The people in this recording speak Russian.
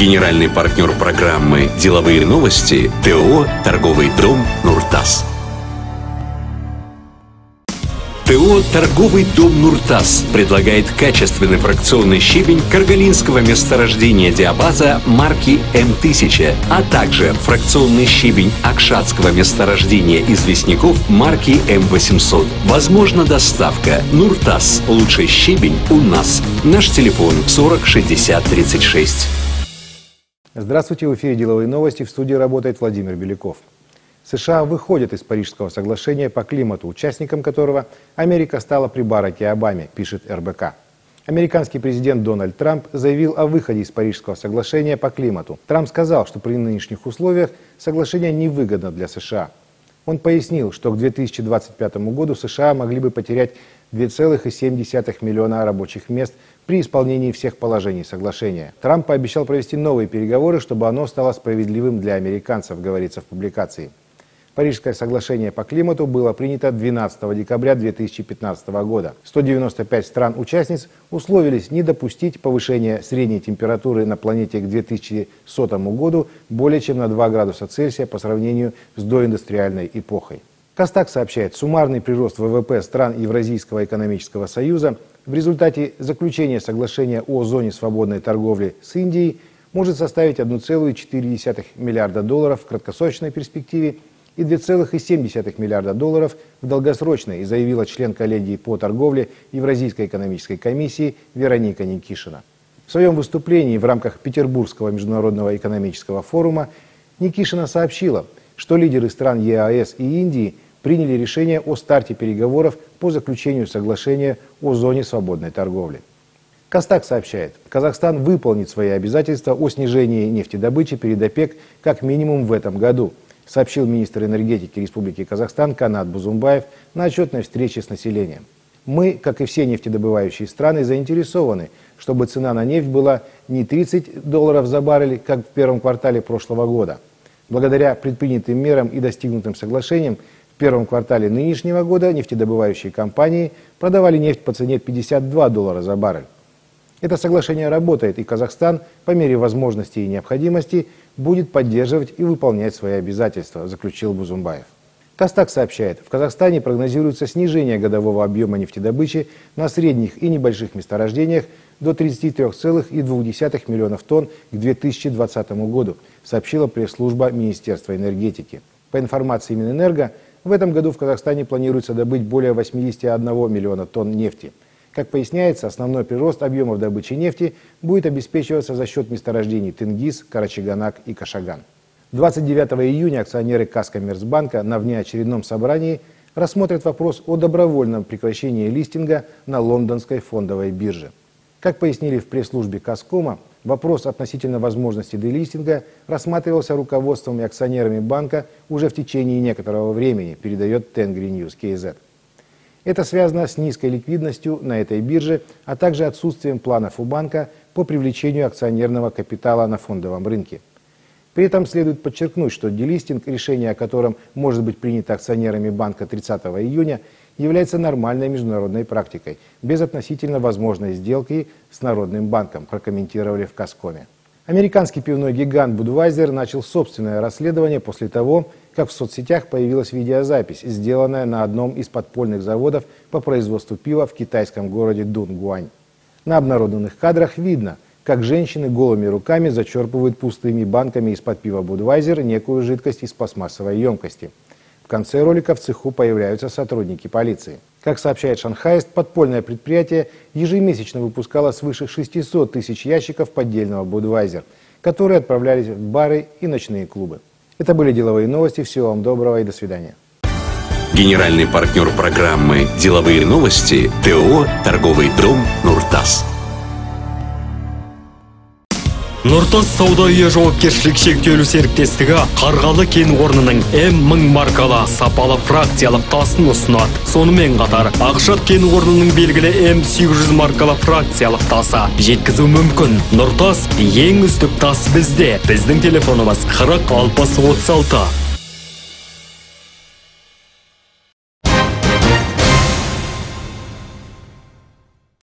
Генеральный партнер программы «Деловые новости» ТО «Торговый дом Нуртас». ТО «Торговый дом Нуртас» предлагает качественный фракционный щебень каргалинского месторождения диабаза марки М1000, а также фракционный щебень акшатского месторождения известняков марки М800. Возможна доставка. Нуртас. Лучший щебень у нас. Наш телефон 40 60 36. Здравствуйте, в эфире «Деловые новости». В студии работает Владимир Беляков. США выходят из Парижского соглашения по климату, участником которого Америка стала при Бараке Обаме, пишет РБК. Американский президент Дональд Трамп заявил о выходе из Парижского соглашения по климату. Трамп сказал, что при нынешних условиях соглашение невыгодно для США. Он пояснил, что к 2025 году США могли бы потерять 2,7 миллиона рабочих мест при исполнении всех положений соглашения. Трамп пообещал провести новые переговоры, чтобы оно стало справедливым для американцев, говорится в публикации. Парижское соглашение по климату было принято 12 декабря 2015 года. 195 стран-участниц условились не допустить повышения средней температуры на планете к 2100 году более чем на 2 градуса Цельсия по сравнению с доиндустриальной эпохой. Костак сообщает, суммарный прирост ВВП стран Евразийского экономического союза в результате заключения соглашения о зоне свободной торговли с Индией может составить 1,4 миллиарда долларов в краткосрочной перспективе и 2,7 миллиарда долларов в долгосрочной, заявила член коллегии по торговле Евразийской экономической комиссии Вероника Никишина. В своем выступлении в рамках Петербургского международного экономического форума Никишина сообщила, что лидеры стран ЕАЭС и Индии приняли решение о старте переговоров по заключению соглашения о зоне свободной торговли. Костак сообщает, Казахстан выполнит свои обязательства о снижении нефтедобычи перед ОПЕК как минимум в этом году, сообщил министр энергетики Республики Казахстан Канат Бузумбаев на отчетной встрече с населением. Мы, как и все нефтедобывающие страны, заинтересованы, чтобы цена на нефть была не 30 долларов за баррель, как в первом квартале прошлого года. Благодаря предпринятым мерам и достигнутым соглашениям первом квартале нынешнего года нефтедобывающие компании продавали нефть по цене 52 доллара за баррель. Это соглашение работает, и Казахстан по мере возможности и необходимости будет поддерживать и выполнять свои обязательства, заключил Бузумбаев. Костак сообщает, в Казахстане прогнозируется снижение годового объема нефтедобычи на средних и небольших месторождениях до 33,2 миллионов тонн к 2020 году, сообщила пресс-служба Министерства энергетики. По информации Минэнерго, в этом году в Казахстане планируется добыть более 81 миллиона тонн нефти. Как поясняется, основной прирост объемов добычи нефти будет обеспечиваться за счет месторождений Тенгиз, Карачаганак и Кашаган. 29 июня акционеры Каскоммерцбанка на внеочередном собрании рассмотрят вопрос о добровольном прекращении листинга на лондонской фондовой бирже. Как пояснили в пресс-службе Каскома, Вопрос относительно возможности делистинга рассматривался руководством и акционерами банка уже в течение некоторого времени, передает Тенгри News KZ. Это связано с низкой ликвидностью на этой бирже, а также отсутствием планов у банка по привлечению акционерного капитала на фондовом рынке. При этом следует подчеркнуть, что делистинг, решение о котором может быть принято акционерами банка 30 июня, является нормальной международной практикой, без относительно возможной сделки с Народным банком, прокомментировали в Каскоме. Американский пивной гигант Budweiser начал собственное расследование после того, как в соцсетях появилась видеозапись, сделанная на одном из подпольных заводов по производству пива в китайском городе Дунгуань. На обнародованных кадрах видно, как женщины голыми руками зачерпывают пустыми банками из-под пива Budweiser некую жидкость из пластмассовой емкости – конце ролика в цеху появляются сотрудники полиции. Как сообщает Шанхайст, подпольное предприятие ежемесячно выпускало свыше 600 тысяч ящиков поддельного Budweiser, которые отправлялись в бары и ночные клубы. Это были деловые новости. Всего вам доброго и до свидания. Генеральный партнер программы «Деловые новости» ТО «Торговый дом Нуртас». Нұртас сауда үйі жауапкершілік шектеулі серіктестігі қарғалы кен орнының м мың маркалы сапалы фракциялық тасын ұсынады. Сонымен қатар ақшат кен орнының белгілі м 800 маркалы фракциялық тасы жеткізу мүмкін. Нұртас ең үздік тас бізде. Біздің телефонымыз 40 60 36